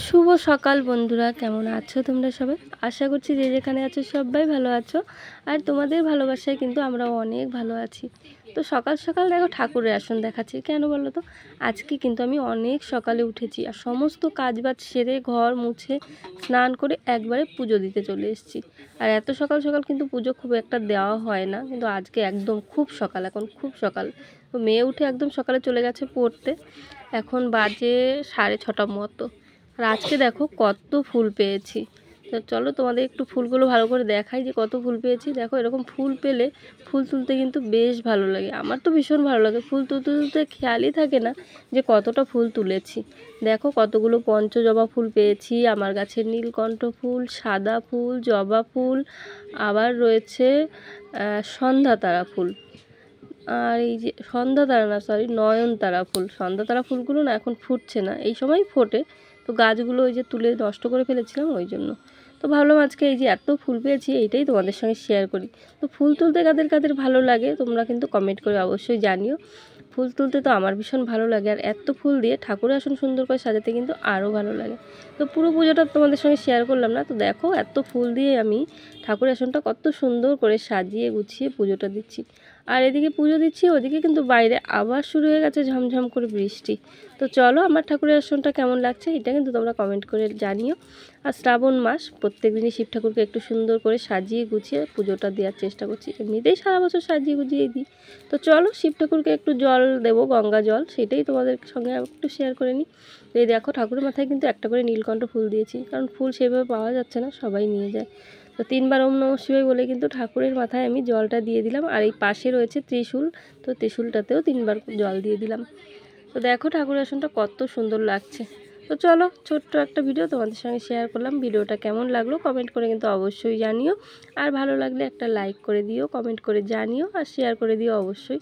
শুভ সকাল বন্ধুরা, কেমন আছো তোমরা সবাই? আশা করছি যে যেখানে আছো সবাই ভালো আছো, আর তোমাদের ভালোবাসায় কিন্তু আমরা অনেক ভালো আছি। তো সকাল সকাল দেখো ঠাকুরের আসন দেখাচ্ছি, কেন বলো তো? আজকে কিন্তু আমি অনেক সকালে উঠেছি আর সমস্ত কাজ বাজ সেরে ঘর মুছে স্নান করে একবারে পুজো দিতে চলে এসেছি। আর এত সকাল সকাল কিন্তু পুজো খুব একটা দেওয়া হয় না, কিন্তু আজকে একদম খুব সকাল, এখন খুব সকাল। তো মেয়ে উঠে একদম সকালে চলে গেছে পড়তে, এখন বাজে সাড়ে ছটা মতো। আর আজকে দেখো কত ফুল পেয়েছি। তো চলো তোমাদের একটু ফুলগুলো ভালো করে দেখাই যে কত ফুল পেয়েছি। দেখো এরকম ফুল পেলে ফুল তুলতে কিন্তু বেশ ভালো লাগে। আমার তো ভীষণ ভালো লাগে। ফুল তুলতে তুলতে খেয়ালই থাকে না যে কতটা ফুল তুলেছি। দেখো কতগুলো পঞ্চজবা ফুল পেয়েছি। আমার গাছের নীলকণ্ঠ ফুল, সাদা ফুল, জবা ফুল, আবার রয়েছে সন্ধ্যা তারা ফুল। আর এই যে সন্ধ্যা তারা না সরি নয়নতারা ফুল। সন্ধ্যা তারা ফুলগুলো না এখন ফুটছে না। এই সময় ফোটে। তো গাছগুলো ওই যে তুলে নষ্ট করে ফেলেছিলাম ওই জন্য। তো ভাবলাম আজকে এই যে এত ফুল পেয়েছি, এইটাই তোমাদের সঙ্গে শেয়ার করি। তো ফুল তুলতে কাদের কাদের ভালো লাগে তোমরা কিন্তু কমেন্ট করে অবশ্যই জানিও। ফুল তুলতে তো আমার ভীষণ ভালো লাগে আর এত ফুল দিয়ে ঠাকুরের আসন সুন্দর করে সাজাতে কিন্তু আরও ভালো লাগে। তো পুরো পুজোটা তোমাদের সঙ্গে শেয়ার করলাম না, তো দেখো এত ফুল দিয়ে আমি ঠাকুরের আসনটা কত সুন্দর করে সাজিয়ে গুছিয়ে পুজোটা দিচ্ছি। আর এদিকে পুজো দিচ্ছি, ওদিকে কিন্তু বাইরে আবার শুরু হয়ে গেছে ঝমঝম করে বৃষ্টি। তো চলো আমার ঠাকুরের আসনটা কেমন লাগছে এটা কিন্তু তোমরা কমেন্ট করে জানিও। আর শ্রাবণ মাস, প্রত্যেক দিনই শিব ঠাকুরকে একটু সুন্দর করে সাজিয়ে গুছিয়ে পুজোটা দেওয়ার চেষ্টা করছি। এমনিতেই সারা বছর সাজিয়ে গুজিয়ে দিই। তো চলো শিব ঠাকুরকে একটু জল দেবো, গঙ্গা জল, সেটাই তোমাদের সঙ্গে একটু শেয়ার করে নিই। এই দেখো ঠাকুরের মাথায় কিন্তু একটা করে নীলকণ্ঠ ফুল দিয়েছি, কারণ ফুল সেভাবে পাওয়া যাচ্ছে না, সবাই নিয়ে যায়। তো তিনবার ওম নম শিবাই বলে কিন্তু ঠাকুরের মাথায় আমি জলটা দিয়ে দিলাম আর এই পাশে রয়েছে ত্রিশূল, তো ত্রিশূলটাতেও তিনবার জল দিয়ে দিলাম। তো দেখো ঠাকুরের আসনটা কত সুন্দর লাগছে। তো চলো ছোট্ট একটা ভিডিও তোমাদের সঙ্গে শেয়ার করলাম, ভিডিওটা কেমন লাগল কমেন্ট করে কিন্তু অবশ্যই জানিও। আর ভালো লাগলে একটা লাইক করে দিও কমেন্ট করে জানিও আর শেয়ার করে দিও অবশ্যই।